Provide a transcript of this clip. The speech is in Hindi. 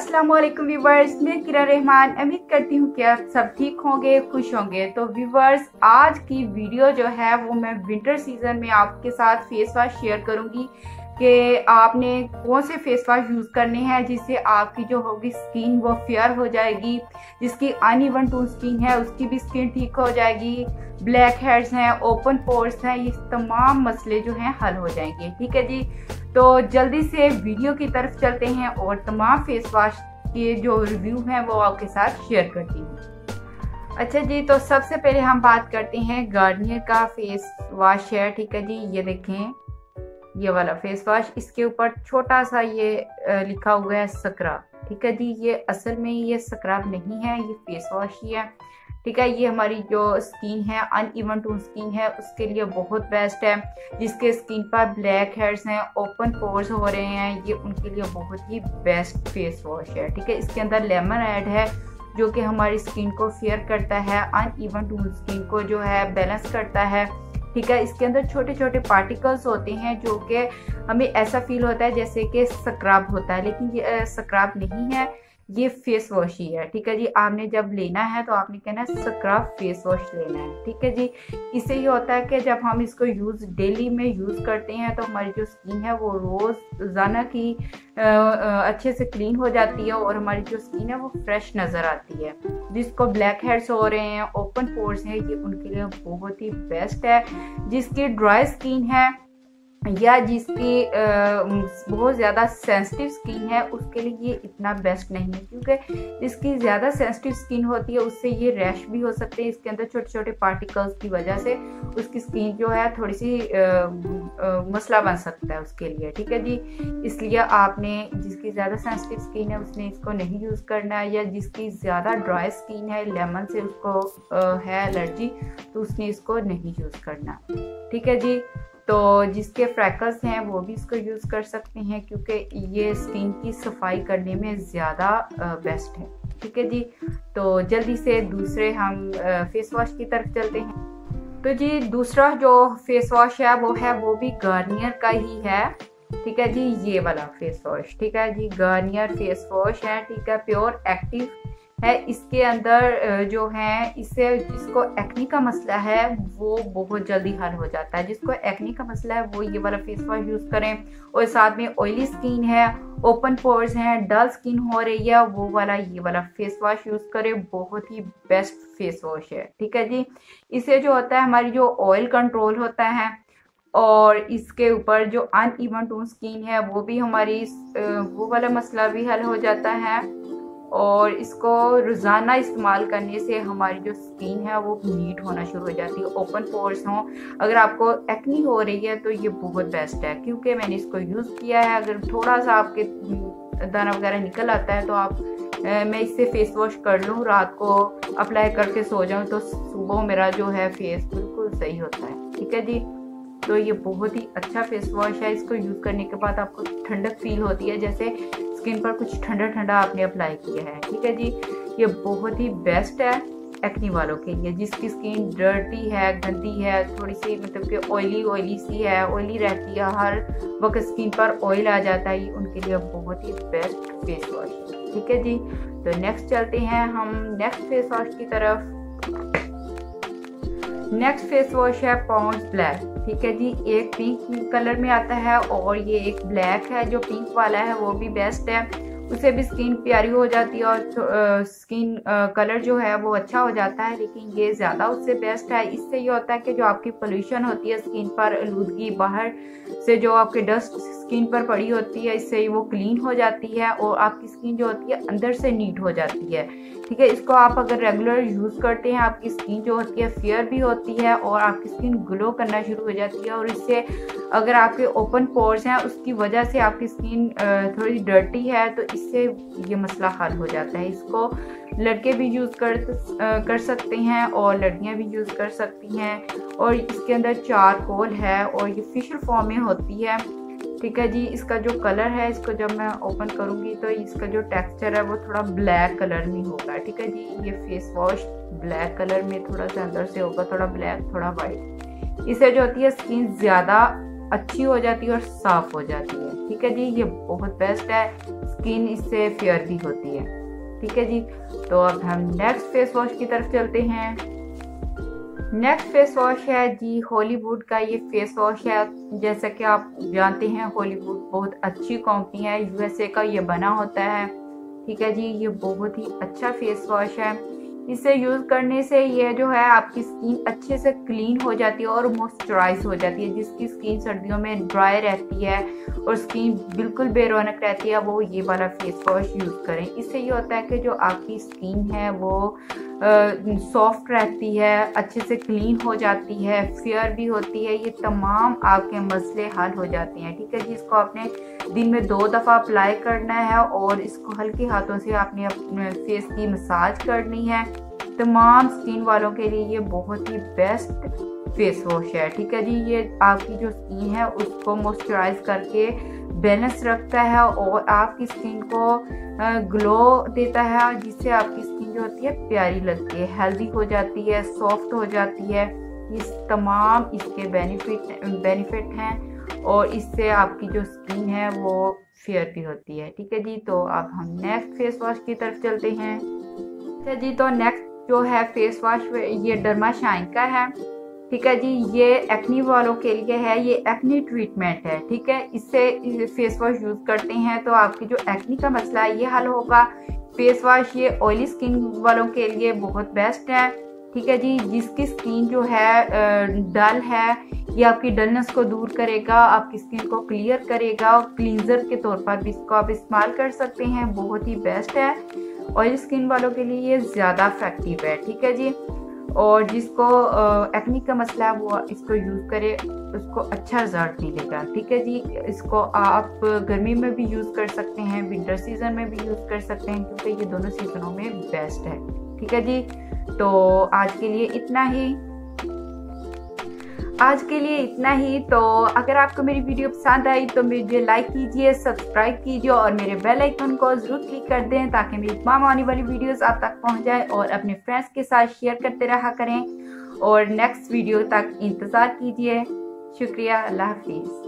अस्सलाम वालेकुम व्यूवर्स मैं किरा रहमान, उम्मीद करती हूँ कि आप सब ठीक होंगे, खुश होंगे। तो व्यूवर्स आज की वीडियो जो है, वो मैं विंटर सीज़न में आपके साथ फेस वॉश शेयर करूँगी। कि आपने कौन से फेस वॉश यूज़ करने हैं जिससे आपकी जो होगी स्किन वो फेयर हो जाएगी, जिसकी अन अनइवन टू स्किन है, उसकी भी स्किन ठीक हो जाएगी ब्लैक हेड्स हैं ओपन पोर्स हैं, ये तमाम मसले जो हैं हल हो जाएँगे, ठीक है जी? तो जल्दी से वीडियो की तरफ़ चलते हैं और तमाम फेस वॉश के जो रिव्यू हैं वो आपके साथ शेयर करती हूँ। अच्छा जी तो सबसे पहले हम बात करते हैं गार्नियर का फेस वॉश है, ठीक है जी? ये देखें। ये वाला फेस वॉश इसके ऊपर छोटा सा ये लिखा हुआ है स्क्रब ठीक है जी? ये असल में ये स्क्रब नहीं है, ये फेस वॉश ही है। ठीक है? ये हमारी जो स्किन है अन इवन टू स्किन है, उसके लिए बहुत बेस्ट है। जिसके स्किन पर ब्लैक हेड्स हैं ओपन पोर्स हो रहे हैं, ये उनके लिए बहुत ही बेस्ट फेस वॉश है। ठीक है? इसके अंदर लेमन ऐड है, जो कि हमारी स्किन को फेयर करता है अन इवन टू स्किन को जो है बैलेंस करता है। ठीक है? इसके अंदर छोटे छोटे पार्टिकल्स होते हैं जो कि हमें ऐसा फील होता है जैसे कि स्क्रब होता है, लेकिन ये स्क्रब नहीं है। ये फेस वॉश ही है, ठीक है जी? आपने जब लेना है तो आपने कहना है स्क्रब फेस वॉश लेना है, ठीक है जी? इससे ये होता है कि जब हम इसको यूज़, डेली में यूज़ करते हैं तो हमारी जो स्किन है वो रोज़ रोज़ाना की अच्छे से क्लीन हो जाती है और हमारी जो स्किन है वो फ्रेश नज़र आती है। जिसको ब्लैक हेड्स हो रहे हैं, ओपन पोर्स हैं, ये उनके लिए बहुत ही बेस्ट है। जिसकी ड्राई स्किन है या जिसकी बहुत ज़्यादा सेंसिटिव स्किन है उसके लिए ये इतना बेस्ट नहीं है क्योंकि जिसकी ज़्यादा सेंसिटिव स्किन होती है उससे ये रैश भी हो सकते हैं। इसके अंदर छोटे छोटे पार्टिकल्स की वजह से उसकी स्किन जो है थोड़ी सी आ, आ, मसला बन सकता है उसके लिए ठीक है जी? इसलिए आपने जिसकी ज़्यादा सेंसिटिव स्किन है उसने इसको नहीं यूज़ करना है या जिसकी ज़्यादा ड्राई स्किन है लेमन से उसको आ, है एलर्जी तो उसने इसको नहीं यूज़ करना ठीक है जी? तो जिसके फ्रैकल्स हैं, वो भी इसको यूज़ कर सकते हैं क्योंकि ये स्किन की सफ़ाई करने में ज़्यादा बेस्ट है। ठीक है जी? तो जल्दी से दूसरे हम फेस वॉश की तरफ़ चलते हैं। तो जी, दूसरा जो फेस वॉश है, वो है, वो भी गार्नियर का ही है। ठीक है जी? ये वाला फेस वॉश ठीक है जी? गार्नियर फेस वॉश है, ठीक है? प्योर एक्टिव है, इसके अंदर जो है, इससे जिसको एक्नी का मसला है, वो बहुत जल्दी हल हो जाता है। जिसको एक्नी का मसला है, वो ये वाला फेस वॉश यूज़ करें। और साथ में ऑयली स्किन है ओपन पोर्स हैं डल स्किन हो रही है, वो वाला, ये वाला फेस वॉश यूज़ करें। बहुत ही बेस्ट फेस वॉश है, ठीक है जी? इससे जो होता है, हमारी जो ऑयल कंट्रोल होता है, और इसके ऊपर जो अन इवन टू स्किन है, वो भी हमारी वो वाला मसला भी हल हो जाता है। और इसको रोज़ाना इस्तेमाल करने से हमारी जो स्किन है वो नीट होना शुरू हो जाती है ओपन पोर्स हों। अगर आपको एक्नी हो रही है तो ये बहुत बेस्ट है, क्योंकि मैंने इसको यूज़ किया है। अगर थोड़ा सा आपके दाना वगैरह निकल आता है तो आप मैं इससे फेस वॉश कर लूँ, रात को अप्लाई करके सो जाऊँ तो सुबह मेरा जो है फेस बिल्कुल सही होता है। ठीक है जी? तो ये बहुत ही अच्छा फेस वॉश है। इसको यूज़ करने के बाद आपको ठंडक फील होती है, जैसे स्किन पर कुछ ठंडा ठंडा आपने अप्लाई किया है, ठीक है जी? ये बहुत ही बेस्ट है एक्नी वालों के लिए, जिसकी स्किन डर्टी है, गंदी है थोड़ी सी मतलब कि ऑयली ऑयली सी है ऑयली रहती है, हर वक्त स्किन पर ऑयल आ जाता है उनके लिए बहुत ही बेस्ट फेस वॉश ठीक है जी? तो नेक्स्ट चलते हैं हम नेक्स्ट फेस वॉश की तरफ़। नेक्स्ट फेस वॉश है पॉन्ड्स ब्लैक ठीक है जी, एक पिंक कलर में आता है और ये एक ब्लैक है, जो पिंक वाला है, वो भी बेस्ट है। उससे भी स्किन प्यारी हो जाती है और स्किन कलर जो है वो अच्छा हो जाता है, लेकिन ये ज़्यादा उससे बेस्ट है। इससे ये होता है कि जो आपकी पोल्यूशन होती है स्किन पर आलूदगी बाहर से जो आपके डस्ट स्किन पर पड़ी होती है, इससे वो क्लीन हो जाती है और आपकी स्किन जो होती है अंदर से नीट हो जाती है। ठीक है, इसको आप अगर रेगुलर यूज़ करते हैं, आपकी स्किन जो होती है फेयर भी होती है और आपकी स्किन ग्लो करना शुरू हो जाती है और इससे अगर आपके ओपन पोर्स हैं, उसकी वजह से आपकी स्किन थोड़ी डर्टी है तो इससे ये मसला हल हो जाता है। इसको लड़के भी यूज़ कर कर सकते हैं और लड़कियाँ भी यूज़ कर सकती हैं और इसके अंदर चार कोल है और ये फिशल फॉर्म में होती है। ठीक है जी, इसका जो कलर है, इसको जब मैं ओपन करूँगी तो इसका जो टेक्सचर है वो थोड़ा ब्लैक कलर में होगा। ठीक है जी, ये फेस वॉश ब्लैक कलर में थोड़ा सा अंदर से होगा, थोड़ा ब्लैक थोड़ा वाइट इससे जो होती है स्किन ज़्यादा अच्छी हो जाती है और साफ़ हो जाती है। ठीक है जी, ये बहुत बेस्ट है। स्किन इससे फेयर भी होती है। ठीक है जी तो अब हम नेक्स्ट फेस वॉश की तरफ़ चलते हैं। नेक्स्ट फेस वॉश है जी हॉलीवुड का ये फेस वॉश है। जैसा कि आप जानते हैं हॉलीवुड बहुत अच्छी कंपनी है। यूएसए का ये बना होता है। ठीक है जी, ये बहुत ही अच्छा फेस वॉश है। इसे यूज़ करने से ये जो है आपकी स्किन अच्छे से क्लीन हो जाती है और मॉइस्चराइज हो जाती है, जिसकी स्किन सर्दियों में ड्राई रहती है और स्किन बिल्कुल बेरोनक रहती है, वो ये वाला फेस वॉश यूज़ करें। इससे ये होता है कि जो आपकी स्किन है वो सॉफ्ट रहती है, अच्छे से क्लीन हो जाती है, फेयर भी होती है, ये तमाम आपके मसले हल हो जाते हैं, ठीक है जी? इसको आपने दिन में दो दफ़ा अप्लाई करना है और इसको हल्के हाथों से आपने अपने फेस की मसाज करनी है। तमाम स्किन वालों के लिए ये बहुत ही बेस्ट फेस वॉश है, ठीक है जी? ये आपकी जो स्किन है, उसको मॉइस्चराइज करके बैलेंस रखता है और आपकी स्किन को ग्लो देता है, जिससे आपकी स्किन जो होती है प्यारी लगती है हेल्दी हो जाती है सॉफ्ट हो जाती है। इस तमाम इसके बेनिफिट बेनिफिट हैं। और इससे आपकी जो स्किन है वो फेयर भी होती है, ठीक है जी? तो अब हम नेक्स्ट फेस वॉश की तरफ़ चलते हैं। अच्छा जी तो नेक्स्ट जो है फेस वॉश ये डरमा शाइन का है, ठीक है जी? ये एक्नी वालों के लिए है, ये एक्नी ट्रीटमेंट है, ठीक है? इससे फेस वॉश यूज़ करते हैं तो आपकी जो एक्नी का मसला है, ये हल होगा। फेस वॉश ये ऑयली स्किन वालों के लिए बहुत बेस्ट है। ठीक है जी, जिसकी स्किन जो है डल है, ये आपकी डलनेस को दूर करेगा, आपकी स्किन को क्लियर करेगा, और क्लींजर के तौर पर भी इसको आप इस्तेमाल कर सकते हैं, बहुत ही बेस्ट है। ऑयल स्किन वालों के लिए ये ज़्यादा इफ़ेक्टिव है, ठीक है जी? और जिसको एक्निक का मसला है, वो इसको यूज़ करे, उसको अच्छा रिज़ल्ट मिलेगा, ठीक है जी? इसको आप गर्मी में भी यूज़ कर सकते हैं विंटर सीज़न में भी यूज़ कर सकते हैं, क्योंकि ये दोनों सीजनों में बेस्ट है, ठीक है जी? तो आज के लिए इतना ही। आज के लिए इतना ही। तो अगर आपको मेरी वीडियो पसंद आई तो मुझे लाइक कीजिए सब्सक्राइब कीजिए और मेरे बेल आइकन को ज़रूर क्लिक कर दें ताकि मेरी तमाम आने वाली वीडियोस आप तक पहुँच जाए और अपने फ्रेंड्स के साथ शेयर करते रहा करें। और नेक्स्ट वीडियो तक इंतज़ार कीजिए। शुक्रिया, अल्लाह हाफिज़।